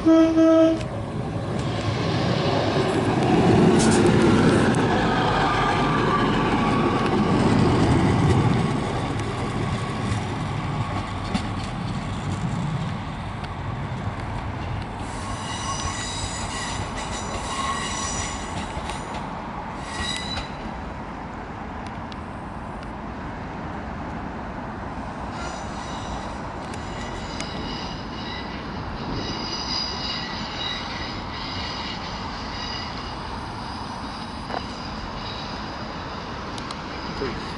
Mm-hmm. please.